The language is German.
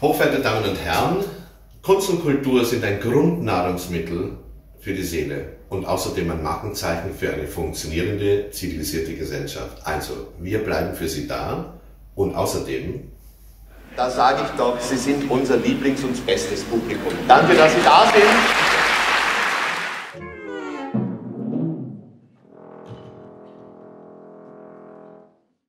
Hochverehrte Damen und Herren, Kunst und Kultur sind ein Grundnahrungsmittel für die Seele und außerdem ein Markenzeichen für eine funktionierende, zivilisierte Gesellschaft. Also, wir bleiben für Sie da und außerdem. Da sage ich doch, Sie sind unser Lieblings- und bestes Publikum. Danke, dass Sie da sind.